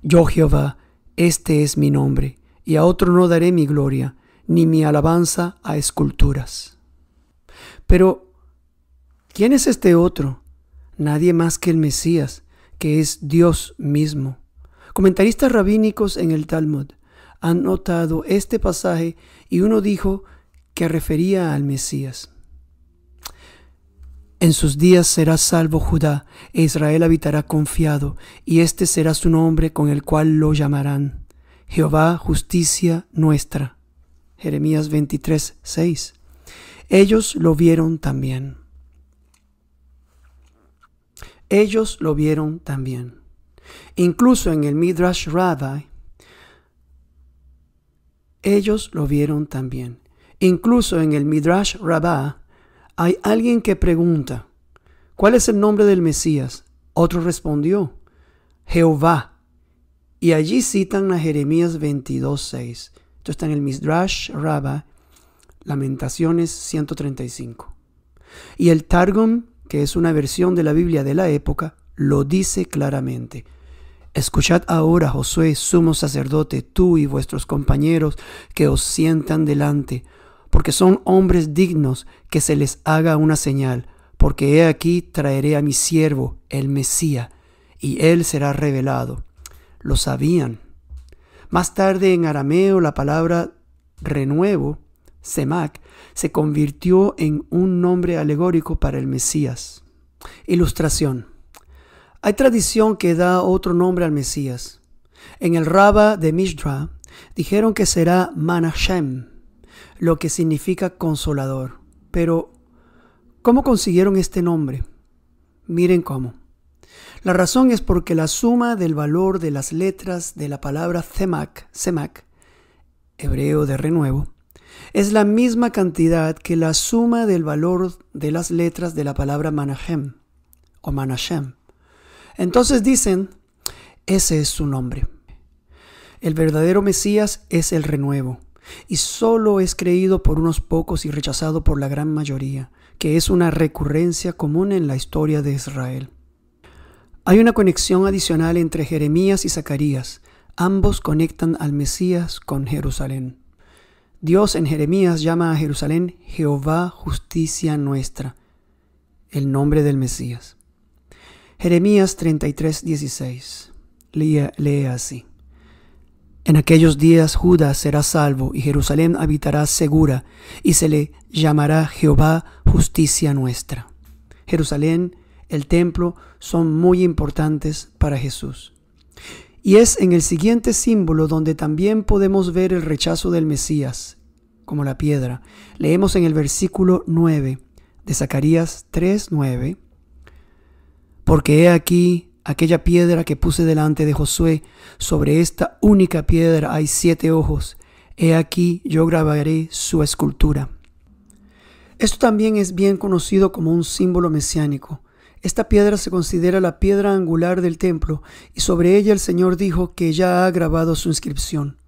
Yo Jehová, este es mi nombre, y a otro no daré mi gloria, ni mi alabanza a esculturas. Pero, ¿quién es este otro? Nadie más que el Mesías, que es Dios mismo. Comentaristas rabínicos en el Talmud han notado este pasaje y uno dijo que refería al Mesías. En sus días será salvo Judá, e Israel habitará confiado, y este será su nombre con el cual lo llamarán. Jehová, justicia nuestra. Jeremías 23, 6. Ellos lo vieron también. Ellos lo vieron también. Incluso en el Midrash Rabbi, ellos lo vieron también. Incluso en el Midrash Rabbah hay alguien que pregunta, ¿cuál es el nombre del Mesías? Otro respondió, Jehová. Y allí citan a Jeremías 22.6. Esto está en el Midrash Rabbah, Lamentaciones 135. Y el Targum, que es una versión de la Biblia de la época, lo dice claramente. Escuchad ahora, Josué, sumo sacerdote, tú y vuestros compañeros que os sientan delante, porque son hombres dignos que se les haga una señal, porque he aquí traeré a mi siervo, el Mesías, y él será revelado. Lo sabían. Más tarde en arameo la palabra renuevo, Semac, se convirtió en un nombre alegórico para el Mesías. Ilustración. Hay tradición que da otro nombre al Mesías. En el Rabba de Mishra dijeron que será Manashem, lo que significa consolador. Pero, ¿cómo consiguieron este nombre? Miren cómo. La razón es porque la suma del valor de las letras de la palabra Semak, Semak, hebreo de renuevo, es la misma cantidad que la suma del valor de las letras de la palabra Manachem o Manashem. Entonces dicen, ese es su nombre. El verdadero Mesías es el renuevo, y solo es creído por unos pocos y rechazado por la gran mayoría, que es una recurrencia común en la historia de Israel. Hay una conexión adicional entre Jeremías y Zacarías. Ambos conectan al Mesías con Jerusalén. Dios en Jeremías llama a Jerusalén Jehová justicia nuestra, el nombre del Mesías. Jeremías 33, 16. lee así. En aquellos días Judá será salvo y Jerusalén habitará segura y se le llamará Jehová justicia nuestra. Jerusalén, el templo son muy importantes para Jesús. Y es en el siguiente símbolo donde también podemos ver el rechazo del Mesías, como la piedra. Leemos en el versículo 9 de Zacarías 3, 9 porque he aquí aquella piedra que puse delante de Josué, sobre esta única piedra hay siete ojos, he aquí yo grabaré su escultura. Esto también es bien conocido como un símbolo mesiánico. Esta piedra se considera la piedra angular del templo y sobre ella el Señor dijo que ya ha grabado su inscripción.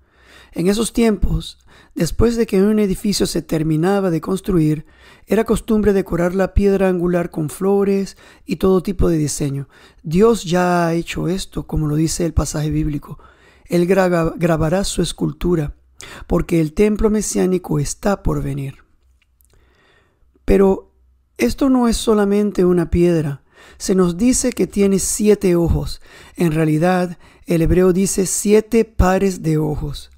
En esos tiempos, después de que un edificio se terminaba de construir, era costumbre decorar la piedra angular con flores y todo tipo de diseño. Dios ya ha hecho esto, como lo dice el pasaje bíblico. Él grabará su escultura, porque el templo mesiánico está por venir. Pero esto no es solamente una piedra, Se nos dice que tiene siete ojos. En realidad, el hebreo dice siete pares de ojos.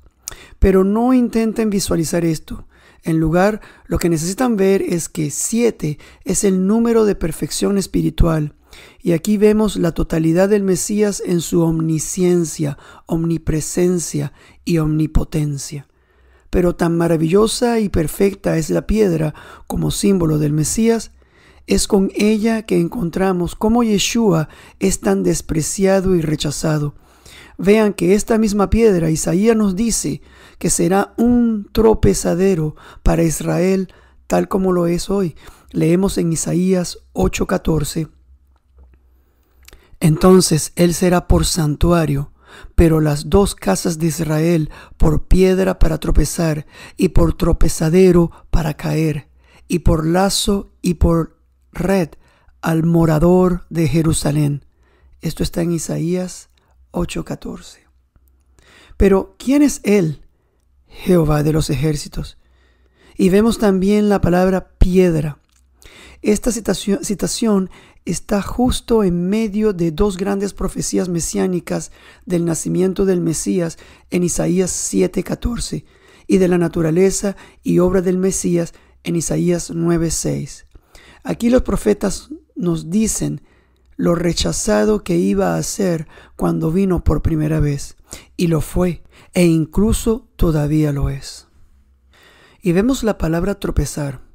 Pero no intenten visualizar esto. En lugar, lo que necesitan ver es que siete es el número de perfección espiritual. Y aquí vemos la totalidad del Mesías en su omnisciencia, omnipresencia y omnipotencia. Pero tan maravillosa y perfecta es la piedra como símbolo del Mesías, es con ella que encontramos cómo Yeshua es tan despreciado y rechazado. Vean que esta misma piedra, Isaías nos dice que será un tropezadero para Israel tal como lo es hoy. Leemos en Isaías 8:14. Entonces él será por santuario, pero las dos casas de Israel por piedra para tropezar y por tropezadero para caer, y por lazo y por red al morador de Jerusalén. Esto está en Isaías 8:14. Pero, ¿quién es Él? Jehová de los ejércitos. Y vemos también la palabra piedra. Esta citación, está justo en medio de dos grandes profecías mesiánicas del nacimiento del Mesías en Isaías 7:14 y de la naturaleza y obra del Mesías en Isaías 9:6. Aquí los profetas nos dicen lo rechazado que iba a ser cuando vino por primera vez, y lo fue, e incluso todavía lo es. Y vemos la palabra tropezar.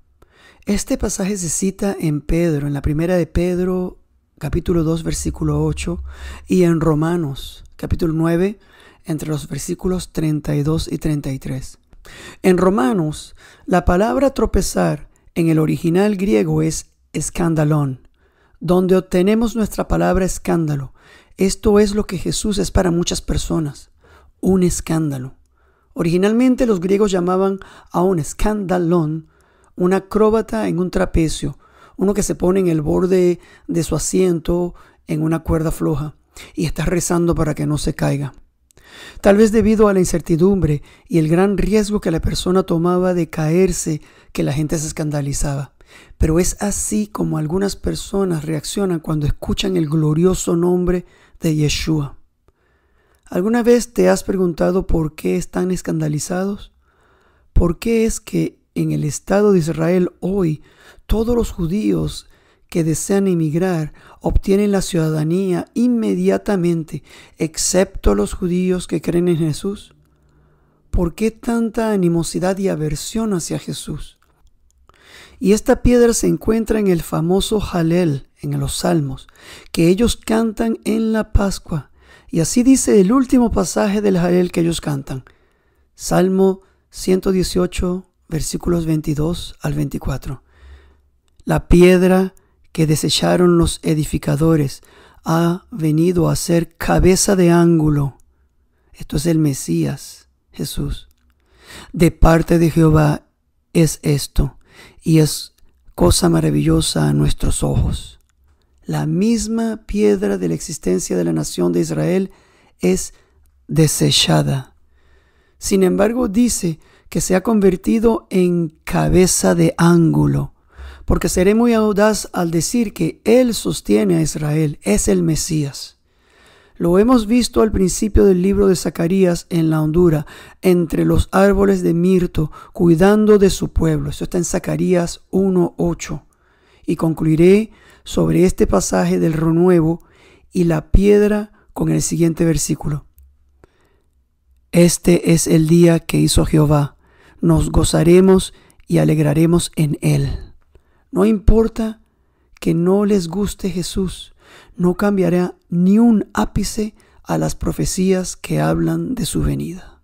Este pasaje se cita en Pedro, en la primera de Pedro, capítulo 2, versículo 8, y en Romanos, capítulo 9, entre los versículos 32 y 33. En Romanos, la palabra tropezar en el original griego es escandalón, donde obtenemos nuestra palabra escándalo. Esto es lo que Jesús es para muchas personas, un escándalo. Originalmente los griegos llamaban a un escandalón un acróbata en un trapecio, uno que se pone en el borde de su asiento en una cuerda floja y está rezando para que no se caiga. Tal vez debido a la incertidumbre y el gran riesgo que la persona tomaba de caerse, que la gente se escandalizaba. Pero es así como algunas personas reaccionan cuando escuchan el glorioso nombre de Yeshua. ¿Alguna vez te has preguntado por qué están escandalizados? ¿Por qué es que en el Estado de Israel hoy todos los judíos que desean emigrar obtienen la ciudadanía inmediatamente, excepto los judíos que creen en Jesús? ¿Por qué tanta animosidad y aversión hacia Jesús? Y esta piedra se encuentra en el famoso Halel, en los Salmos, que ellos cantan en la Pascua. Y así dice el último pasaje del Halel que ellos cantan. Salmo 118, versículos 22 al 24. La piedra que desecharon los edificadores ha venido a ser cabeza de ángulo. Esto es el Mesías, Jesús. De parte de Jehová es esto, y es cosa maravillosa a nuestros ojos. La misma piedra de la existencia de la nación de Israel es desechada. Sin embargo, dice que se ha convertido en cabeza de ángulo, porque seré muy audaz al decir que Él sostiene a Israel, es el Mesías. Lo hemos visto al principio del libro de Zacarías en la hondura, entre los árboles de mirto, cuidando de su pueblo. Esto está en Zacarías 1.8. Y concluiré sobre este pasaje del renuevo y la piedra con el siguiente versículo. Este es el día que hizo Jehová. Nos gozaremos y alegraremos en él. No importa que no les guste Jesús, no cambiará ni un ápice a las profecías que hablan de su venida.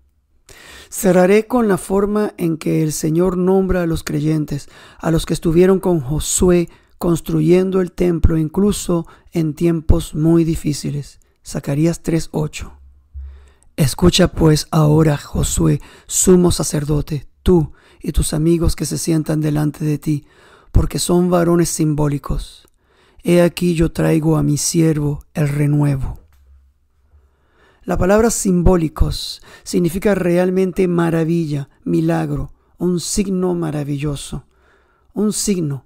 Cerraré con la forma en que el Señor nombra a los creyentes, a los que estuvieron con Josué construyendo el templo incluso en tiempos muy difíciles. Zacarías 3:8. Escucha pues ahora, Josué, sumo sacerdote, tú y tus amigos que se sientan delante de ti, porque son varones simbólicos. He aquí yo traigo a mi siervo el renuevo. La palabra simbólicos significa realmente maravilla, milagro, un signo maravilloso. Un signo.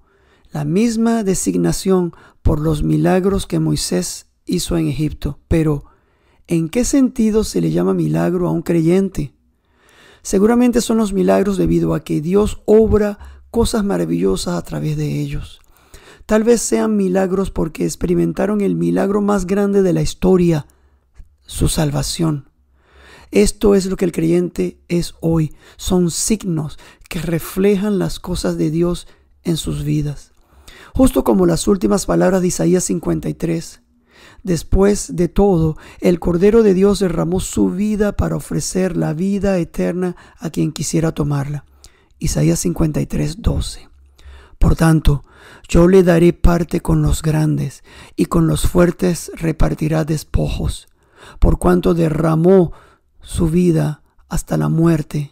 la misma designación por los milagros que Moisés hizo en Egipto. Pero, ¿en qué sentido se le llama milagro a un creyente? Seguramente son los milagros debido a que Dios obra cosas maravillosas a través de ellos. Tal vez sean milagros porque experimentaron el milagro más grande de la historia, su salvación. Esto es lo que el creyente es hoy. Son signos que reflejan las cosas de Dios en sus vidas. Justo como las últimas palabras de Isaías 53. Después de todo, el Cordero de Dios derramó su vida para ofrecer la vida eterna a quien quisiera tomarla. Isaías 53, 12. Por tanto, yo le daré parte con los grandes, y con los fuertes repartirá despojos, por cuanto derramó su vida hasta la muerte,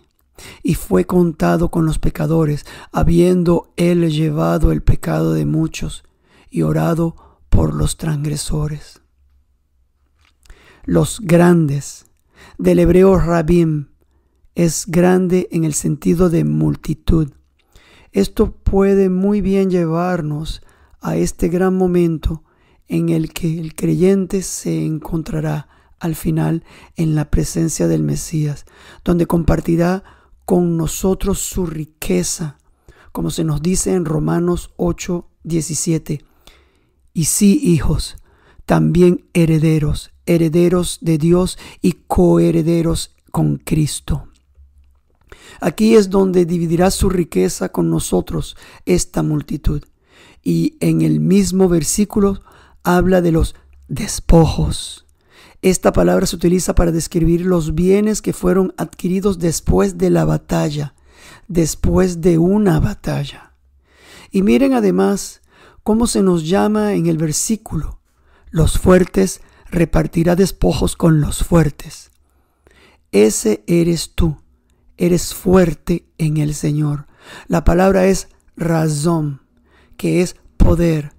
y fue contado con los pecadores, habiendo él llevado el pecado de muchos, y orado por los transgresores. Los grandes, del hebreo rabim, es grande en el sentido de multitud. Esto puede muy bien llevarnos a este gran momento en el que el creyente se encontrará al final en la presencia del Mesías, donde compartirá con nosotros su riqueza, como se nos dice en Romanos 8, 17 y sí, hijos, también herederos, herederos de Dios y coherederos con Cristo. Aquí es donde dividirá su riqueza con nosotros esta multitud. Y en el mismo versículo habla de los despojos. Esta palabra se utiliza para describir los bienes que fueron adquiridos después de la batalla, después de una batalla. Y miren además cómo se nos llama en el versículo. Los fuertes repartirá despojos con los fuertes. Ese eres tú, eres fuerte en el Señor. La palabra es razón, que es poder.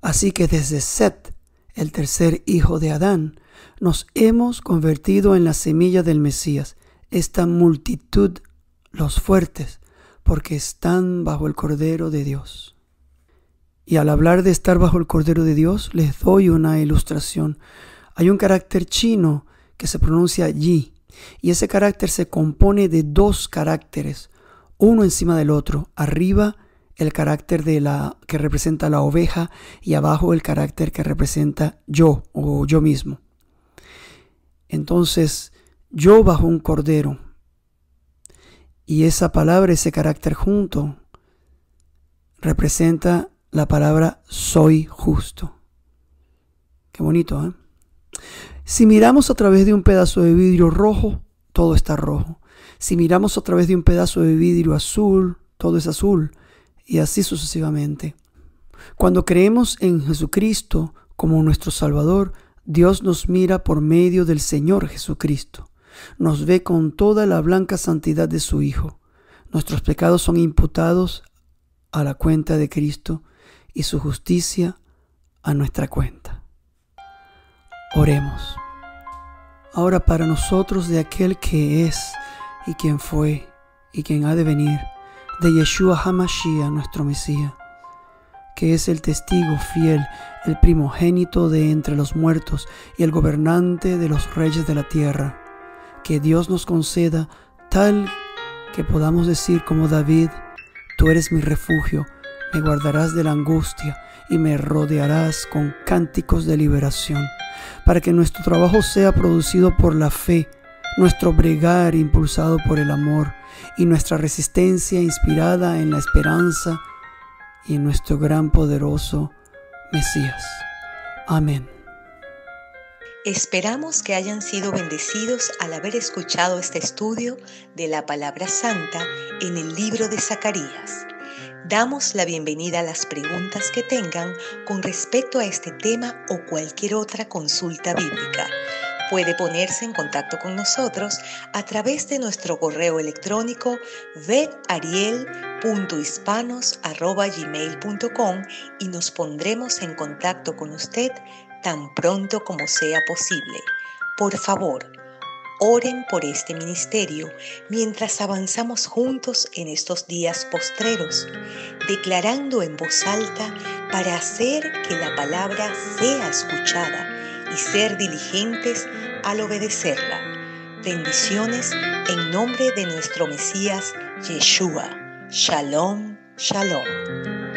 Así que desde Set, el tercer hijo de Adán, nos hemos convertido en la semilla del Mesías, esta multitud, los fuertes, porque están bajo el Cordero de Dios. Y al hablar de estar bajo el Cordero de Dios, les doy una ilustración. Hay un carácter chino que se pronuncia yi, y ese carácter se compone de dos caracteres, uno encima del otro. Arriba el carácter de la que representa la oveja y abajo el carácter que representa yo o yo mismo. Entonces, yo bajo un cordero. Y esa palabra, ese carácter junto, representa la palabra soy justo. Qué bonito, ¿eh? Si miramos a través de un pedazo de vidrio rojo, todo está rojo. Si miramos a través de un pedazo de vidrio azul, todo es azul. Y así sucesivamente. Cuando creemos en Jesucristo como nuestro Salvador, Dios nos mira por medio del Señor Jesucristo. Nos ve con toda la blanca santidad de su Hijo. Nuestros pecados son imputados a la cuenta de Cristo y su justicia a nuestra cuenta. Oremos. Ahora para nosotros de aquel que es y quien fue y quien ha de venir, de Yeshua HaMashiach, nuestro Mesías, que es el testigo fiel, el primogénito de entre los muertos y el gobernante de los reyes de la tierra, que Dios nos conceda tal que podamos decir como David, tú eres mi refugio, me guardarás de la angustia y me rodearás con cánticos de liberación, para que nuestro trabajo sea producido por la fe, nuestro bregar impulsado por el amor y nuestra resistencia inspirada en la esperanza y en nuestro gran poderoso Mesías. Amén. Esperamos que hayan sido bendecidos al haber escuchado este estudio de la palabra santa en el libro de Zacarías. Damos la bienvenida a las preguntas que tengan con respecto a este tema o cualquier otra consulta bíblica. Puede ponerse en contacto con nosotros a través de nuestro correo electrónico vedariel.hispanos.gmail.com y nos pondremos en contacto con usted tan pronto como sea posible. Por favor, Oren por este ministerio mientras avanzamos juntos en estos días postreros, declarando en voz alta para hacer que la palabra sea escuchada y ser diligentes al obedecerla. Bendiciones en nombre de nuestro Mesías Yeshua. Shalom, shalom.